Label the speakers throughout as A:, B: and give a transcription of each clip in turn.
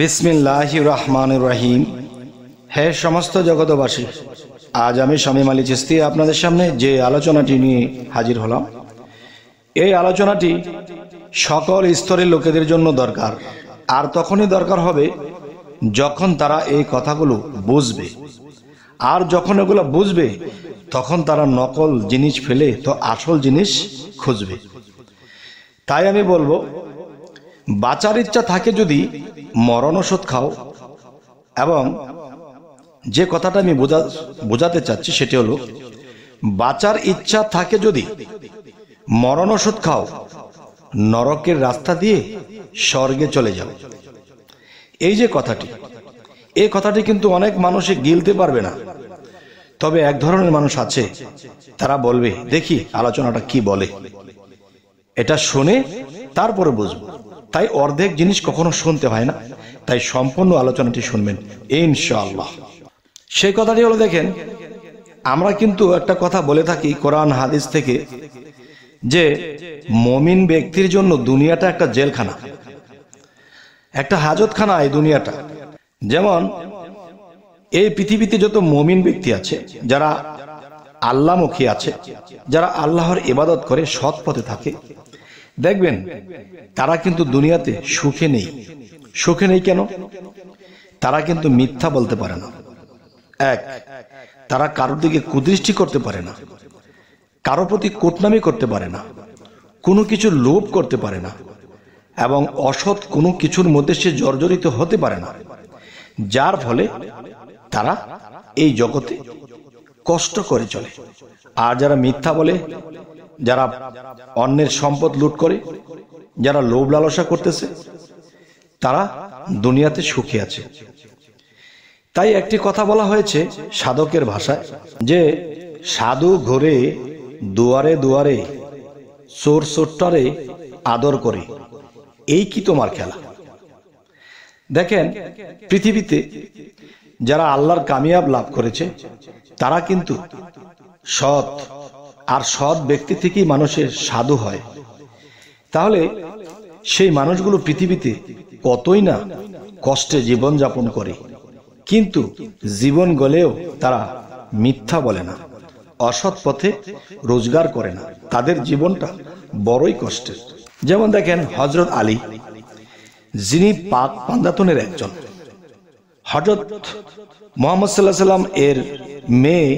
A: বিসমিল্লাহ রহমান রহিম। হে সমস্ত জগতবাসী আজ আমি শামীম আলী চিস্তি আপনাদের সামনে যে আলোচনাটি নিয়ে হাজির হলাম, এই আলোচনাটি সকল স্তরের লোকেদের জন্য দরকার, আর তখনই দরকার হবে যখন তারা এই কথাগুলো বুঝবে। আর যখন এগুলো বুঝবে, তখন তারা নকল জিনিস ফেলে তো আসল জিনিস খুঁজবে। তাই আমি বলব, বাঁচার ইচ্ছা থাকে যদি মরণ ওষুধ খাও। এবং যে কথাটা আমি বোঝা বোঝাতে চাচ্ছি সেটি হলো, বাঁচার ইচ্ছা থাকে যদি মরণ ওষুধ খাও, নরকের রাস্তা দিয়ে স্বর্গে চলে যাও। এই যে কথাটি এই কথাটি কিন্তু অনেক মানুষে গিলতে পারবে না। তবে এক ধরনের মানুষ আছে, তারা বলবে, দেখি আলোচনাটা কি বলে। এটা শুনে তারপরে বুঝব। তাই অর্ধেক জিনিস কখনো শুনতে হয় না। তাই সম্পূর্ণ আলোচনাটি শুনবেন, ইনশাআল্লাহ। সেই কথাটি হলো, দেখেন, আমরা কিন্তু একটা কথা বলে থাকি কোরআন, হাদিস থেকে, যে মমিন ব্যক্তির জন্য দুনিয়াটা একটা জেলখানা, একটা হাজতখানা এই দুনিয়াটা। যেমন, এই পৃথিবীতে যত মমিন ব্যক্তি আছে, যারা আল্লাহমুখী আছে, যারা আল্লাহর ইবাদত করে সৎ পথে থাকে দেখবেন, তারা কিন্তু দুনিয়াতে সুখে নেই। সুখে নেই কেন? তারা কিন্তু মিথ্যা বলতে পারে না। এক, তারা কারোর দিকে কুদৃষ্টি করতে পারে না। কারও প্রতি কোটনামি করতে পারে না। কোনো কিছু লোভ করতে পারে না। এবং অসৎ কোনো কিছুর মধ্যে সে জর্জরিত হতে পারে না। যার ফলে তারা এই জগতে কষ্ট করে চলে। আর যারা মিথ্যা বলে যারা অন্যের সম্পদ লুট করে, যারা লোভ লালসা করতেছে, তারা দুনিয়াতে সুখী আছে। তাই একটি কথা বলা হয়েছে সাধকের ভাষায় যে, সাধু ঘরে দুয়ারে দুয়ারে, চোর চোরটারে আদর করে। এই কি তোমার খেলা? দেখেন, পৃথিবীতে যারা আল্লাহর কামিয়াব লাভ করেছে, তারা কিন্তু সৎ আর সৎ ব্যক্তি থেকেই মানুষের সাধু হয়। তাহলে সেই মানুষগুলো পৃথিবীতে কতই না কষ্টে জীবন যাপন করে। কিন্তু জীবন গলেও তারা মিথ্যা বলে না, অসৎ পথে রোজগার করে না। তাদের জীবনটা বড়ই কষ্টের। যেমন দেখেন হজরত আলী, যিনি পাক পান্দাতনের একজন। হজরত মোহাম্মদ সাল্লাহ সাল্লাম এর মেয়ে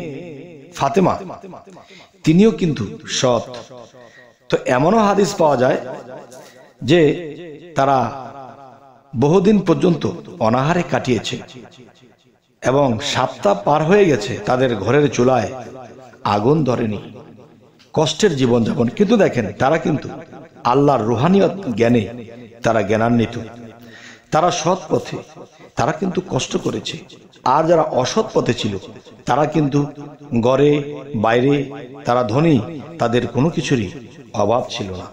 A: ফাতেমা, তিনিও কিন্তু সৎ। তো এমনও হাদিস পাওয়া যায় যে তারা বহুদিন পর্যন্ত অনাহারে কাটিয়েছে এবং সপ্তাহ পার হয়ে গেছে তাদের ঘরের চুলায়, আগুন ধরেনি, কষ্টের জীবনযাপন। কিন্তু দেখেন, তারা কিন্তু আল্লাহর রুহানিয়ত জ্ঞানে তারা জ্ঞানান্বিত। তারা সৎ পথে, তারা কিন্তু কষ্ট করেছে। আর যারা অসৎ পথে ছিল, তারা কিন্তু গড়ে, বাইরে, তারা ধনী, তাদের কোনো কিছুরই অভাব ছিল না।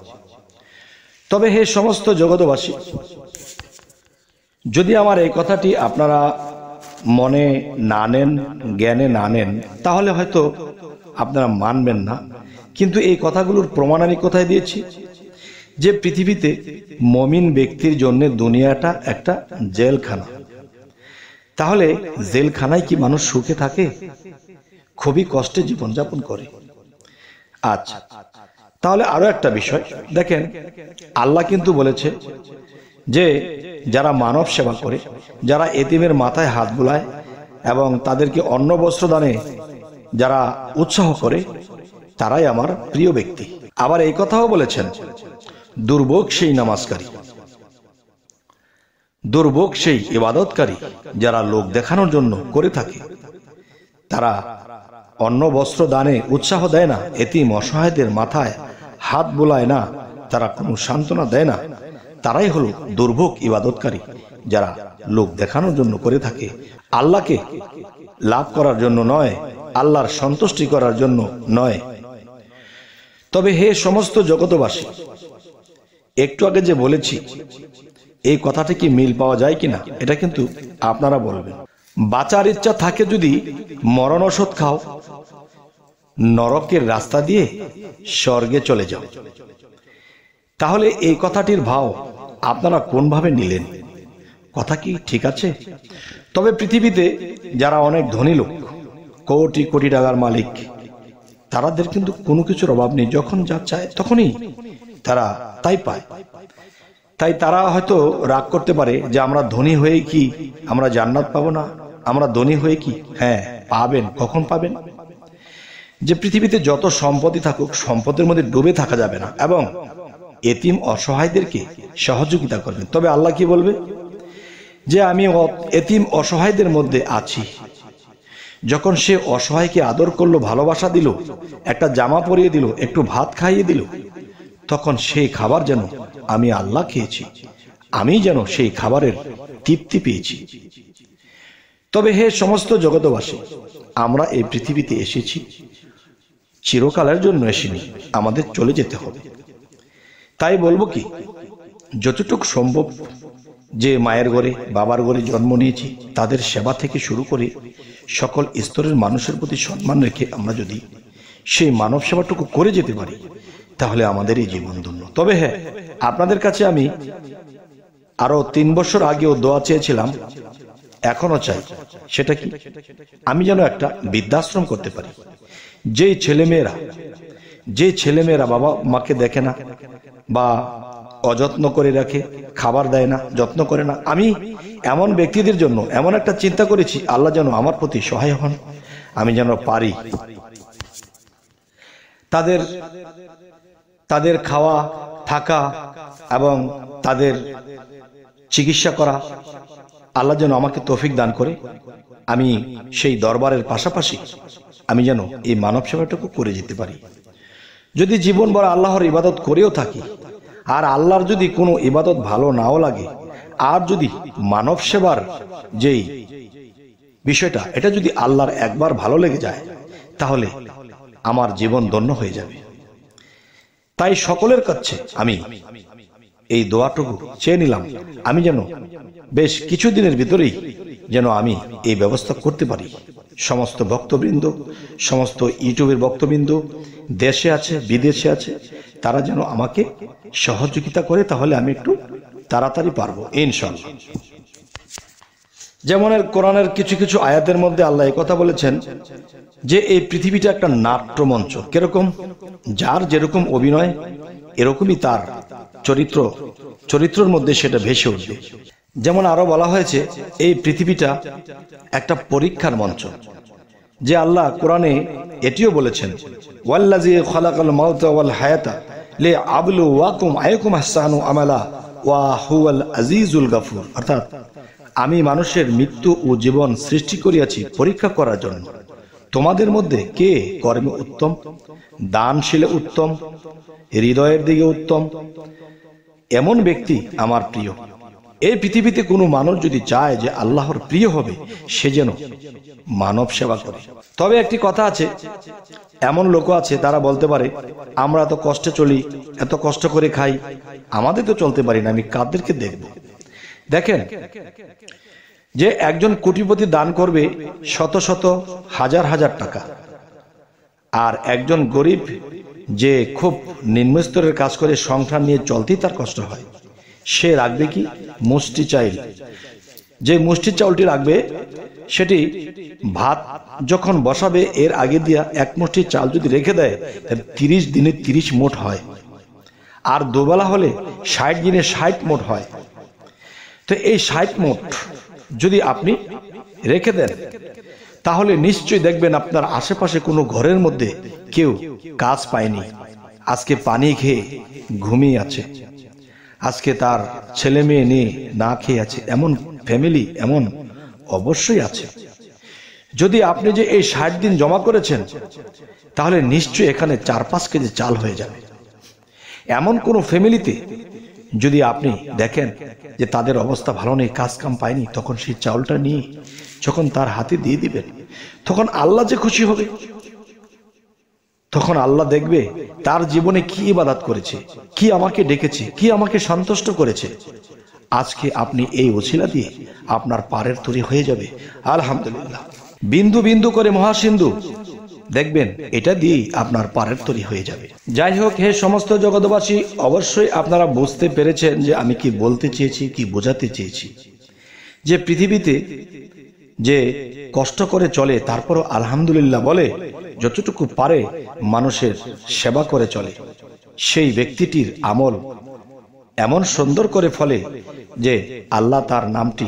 A: তবে হে সমস্ত জগতবাসী যদি আমার এই কথাটি আপনারা মনে না নেন, জ্ঞানে না নেন, তাহলে হয়তো আপনারা মানবেন না। কিন্তু এই কথাগুলোর প্রমাণ আমি কোথায় দিয়েছি? যে পৃথিবীতে মমিন ব্যক্তির জন্য দুনিয়াটা একটা জেলখানা। তাহলে জেলখানায় কি মানুষ সুখে থাকে? খুবই কষ্টে জীবনযাপন করে। আচ্ছা তাহলে আরও একটা বিষয়। দেখেন, আল্লাহ কিন্তু বলেছে যে, যারা মানব সেবা করে, যারা এতিমের মাথায় হাত বুলায় এবং তাদেরকে অন্ন বস্ত্র দানে যারা উৎসাহ করে, তারাই আমার প্রিয় ব্যক্তি। আবার এই কথাও বলেছেন, দুর্ভোগ সেই নামাজকারী। দুর্ভোগ সেই ইবাদতকারী যারা লোক দেখানোর জন্য করে থাকে। তারা অন্ন, বস্ত্র, দানে উৎসাহ দেয় না, এতিম, অসহায়দের মাথায় হাত বোলায় না, তারা কোনো সান্ত্বনা দেয় না। তারাই হলো দুর্ভোগ ইবাদতকারী যারা লোক দেখানোর জন্য করে থাকে। আল্লাহকে লাভ করার জন্য নয়, আল্লাহর সন্তুষ্টি করার জন্য নয়। তবে হে সমস্ত জগতবাসী একটু আগে যে বলেছি এই কথাটি কি মিল পাওয়া যায় কিনা, এটা কিন্তু আপনারা বলবেন। বাঁচার ইচ্ছা থাকে যদি মরণ ওষুধ খাও, নরকের রাস্তা দিয়ে স্বর্গে চলে যাও। তাহলে এই কথাটির ভাও আপনারা কোনভাবে নিলেন? কথা কি ঠিক আছে? তবে পৃথিবীতে যারা অনেক ধনী লোক, কোটি কোটি টাকার মালিক, তারাদের কিন্তু কোনো কিছুর অভাব নেই। যখন যা চায় তখনই তারা তাই পায়। তাই তারা হয়তো রাগ করতে পারে যে আমরা ধনী হয়ে কি আমরা জান্নাত পাবো না? আমরা ধনী হয়ে কি? হ্যাঁ পাবেন। কখন পাবেন? যে পৃথিবীতে যত সম্পত্তি থাকুক, সম্পদের মধ্যে ডুবে থাকা যাবে না এবং এতিম অসহায়দেরকে সহযোগিতা করবেন। তবে আল্লাহ কি বলবে? যে আমি এতিম অসহায়দের মধ্যে আছি। যখন সে অসহায়কে আদর করল, ভালোবাসা দিল, একটা জামা পরিয়ে দিল, একটু ভাত খাইয়ে দিল তখন সেই খাবার যেন আমি আল্লাহ খেয়েছি। আমি যেন সেই খাবারের তৃপ্তি পেয়েছি। তবে হে সমস্ত জগতবাসী আমরা এই পৃথিবীতে এসেছি। চিরকালের জন্য এসিনি আমাদের চলে যেতে হবে। তাই বলব কি, যতটুকু সম্ভব যে মায়ের ঘরে, বাবার ঘরে জন্ম নিয়েছি, তাদের সেবা থেকে শুরু করে সকল স্তরের মানুষের প্রতি সম্মান রেখে আমরা যদি সেই মানব সেবাটুকু করে যেতে পারি তাহলে আমাদের এই জীবন ধন্য। তবে হ্যাঁ আপনাদের কাছে আমি আরও তিন বছর আগেও দোয়া চেয়েছিলাম এখনও চাই। সেটা কি? আমি যেন একটা বৃদ্ধাশ্রম করতে পারি। যেই ছেলেমেয়েরা যে ছেলেমেয়েরা বাবা মাকে দেখে না বা অযত্ন করে রাখে, খাবার দেয় না, যত্ন করে না, আমি এমন ব্যক্তিদের জন্য এমন একটা চিন্তা করেছি, আল্লাহ যেন আমার প্রতি সহায় হন। আমি যেন পারি। তাদের তাদের খাওয়া, থাকা এবং তাদের চিকিৎসা করা আল্লাহ যেন আমাকে তৌফিক দান করে। আমি সেই দরবারের পাশাপাশি আমি যেন এই মানব সেবাটুকু করে যেতে পারি। যদি জীবন ভর আল্লাহর ইবাদত করেও থাকি, আর আল্লাহর যদি কোনো ইবাদত ভালো নাও লাগে, আর যদি মানব সেবার যেই বিষয়টা, এটা যদি আল্লাহর একবার ভালো লেগে যায়, তাহলে আমার জীবন ধন্য হয়ে যাবে। তাই সকলের কাছে আমি এই দোয়াটুকু চেয়ে নিলাম। আমি যেন বেশ কিছুদিনের ভিতরেই যেন আমি এই ব্যবস্থা করতে পারি। সমস্ত ভক্তবৃন্দ, সমস্ত ইউটিউবের ভক্তবৃন্দ, দেশে আছে, বিদেশে আছে, তারা যেন আমাকে সহযোগিতা করে, তাহলে আমি একটু তাড়াতাড়ি পারব, ইনশাল্লাহ। যেমন এর কোরআনের কিছু কিছু আয়াতের মধ্যে আল্লাহ কথা বলেছেন যে এই পৃথিবীটা একটা নাট্য মঞ্চ কীরকম? যার যেরকম অভিনয়, এরকমই তার চরিত্র, চরিত্রের মধ্যে সেটা ভেসে উঠবে। যেমন আরও বলা হয়েছে, এই পৃথিবীটা একটা পরীক্ষার মঞ্চ। যে আল্লাহ কোরআনে এটিও বলেছেন ওয়াল্লাজি হায়াতা লে আবলু ওয়াকুম আয়াকুম আহসানু আমালা ওয়া হুয়াল আজিজুল গাফুর। অর্থাৎ আমি মানুষের মৃত্যু ও জীবন সৃষ্টি করিয়াছি পরীক্ষা করার জন্য। তোমাদের মধ্যে কে কর্মে উত্তম? দানশীলে উত্তম? হৃদয়ের দিকে উত্তম? এমন ব্যক্তি আমার প্রিয়। এই পৃথিবীতে কোনো মানুষ যদি চায় যে আল্লাহর প্রিয় হবে, সে যেন মানব সেবা করে। তবে একটি কথা আছে, এমন লোক আছে, তারা বলতে পারে, আমরা এত কষ্টে চলি, এত কষ্ট করে খাই, আমাদের তো চলতে পারি না, আমি কাদেরকে দেখব? দেখেন যে একজন কোটিপতি দান করবে শত শত হাজার হাজার টাকা। আর একজন গরিব যে খুব নিম্নস্তরের কাজ করে সংসার নিয়ে চলতেই তার কষ্ট হয়, সে রাখবে কি? মুষ্টি চাইল যে মুষ্টি চাউলটি রাখবে, সেটি ভাত যখন বসাবে, এর আগে দিয়া এক মুষ্টি চাল যদি রেখে দেয় তিরিশ দিনে তিরিশ মোট হয়। আর দুবেলা হলে ষাট দিনে ষাট মোট হয়। তো এই ষাট মোট যদি আপনি রেখে দেন, তাহলে নিশ্চয়ই দেখবেন আপনার আশেপাশে কোনো ঘরের মধ্যে কেউ কাজ পায়নি। আজকে পানি খেয়ে ঘুমিয়ে আছে। আজকে তার ছেলে মেয়ে নিয়ে না খেয়ে আছে। এমন ফ্যামিলি এমন অবশ্যই আছে। যদি আপনি যে এই ষাট দিন জমা করেছেন, তাহলে নিশ্চয়ই এখানে চার পাঁচ কেজি চাল হয়ে যাবে। এমন কোন ফ্যামিলিতে যদি আপনি দেখেন যে তাদের অবস্থা ভালো নেই কাজ কাম পায়নি, তখন সেই চাউলটা নিয়ে যখন তার হাতে দিয়ে দিবেন, তখন আল্লাহ যে খুশি হবে। তখন আল্লাহ দেখবে তার জীবনে কি ইবাদাত করেছে, কি আমাকে ডেকেছে, কি আমাকে সন্তুষ্ট করেছে। আজকে আপনি এই ওছিলা দিয়ে আপনার পারের তৈরি হয়ে যাবে। আলহামদুলিল্লাহ। বিন্দু বিন্দু করে মহাসিন্ধু দেখবেন, এটা দিয়েই আপনার পারের তৈরি হয়ে যাবে। যাই হোক, হে সমস্ত জগতবাসী অবশ্যই আপনারা বুঝতে পেরেছেন যে আমি কি বলতে চেয়েছি, কি বোঝাতে চেয়েছি। যে পৃথিবীতে যে কষ্ট করে চলে, তারপরও আলহামদুলিল্লাহ বলে, যতটুকু পারে মানুষের সেবা করে চলে। সেই ব্যক্তিটির আমল এমন সুন্দর করে ফলে যে আল্লাহ তার নামটি,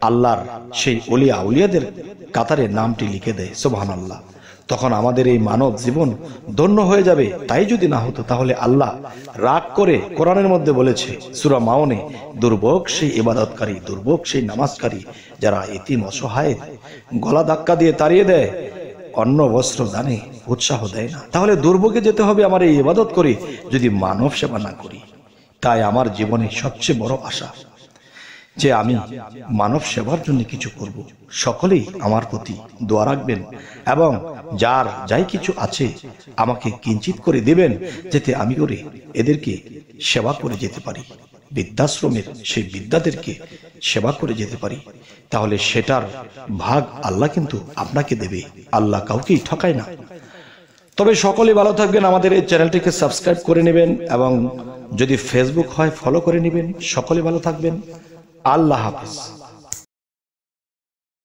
A: আল্লাহর সেই অলিয়া উলিয়াদের কাতারে নামটি লিখে দেয় সোভান আল্লাহ তখন আমাদের এই মানব জীবন ধন্য হয়ে যাবে, তাই যদি না হতো তাহলে আল্লাহ রাগ করে কোরআনের মধ্যে বলেছে, সুরা মাওনে, দুর্ভোগ সেই ইবাদতকারী, দুর্ভোগ সেই নামাজকারী যারা এতিম, অসহায়, গলা ধাক্কা দিয়ে তাড়িয়ে দেয়, অন্ন, বস্ত্র, দানে উৎসাহ দেয় না। তাহলে দুর্ভোগে যেতে হবে আমার এই ইবাদত করে, যদি মানব সেবা না করি। তাই আমার জীবনে সবচেয়ে বড় আশা। যে আমি মানব সেবার জন্য কিছু করব। সকলেই আমার প্রতি দোয়া রাখবেন এবং যার যাই কিছু আছে আমাকে কিঞ্চিত করে দেবেন যাতে আমি করে এদেরকে সেবা করে যেতে পারি। বৃদ্ধাশ্রমের সেই বিদ্যাদেরকে সেবা করে যেতে পারি। তাহলে সেটার ভাগ আল্লাহ কিন্তু আপনাকে দেবে। আল্লাহ কাউকেই ঠকায় না। তবে সকলে ভালো থাকবেন। আমাদের এই চ্যানেলটিকে সাবস্ক্রাইব করে নেবেন এবং যদি ফেসবুক হয় ফলো করে নেবেন। সকলে ভালো থাকবেন। আল্লাহ হাফিজ।